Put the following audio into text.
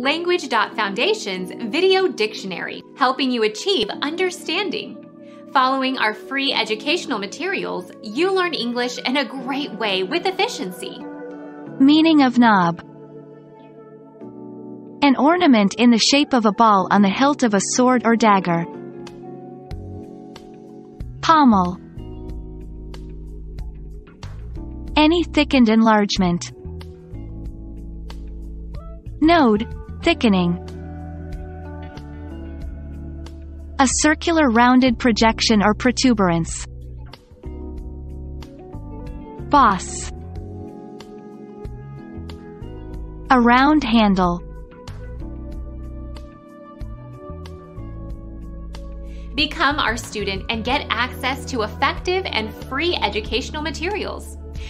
Language.Foundation's Video Dictionary, helping you achieve understanding. Following our free educational materials, you learn English in a great way with efficiency. Meaning of knob. An ornament in the shape of a ball on the hilt of a sword or dagger. Pommel. Any thickened enlargement. Node, thickening. A circular rounded projection or protuberance. Boss. A round handle. Become our student and get access to effective and free educational materials.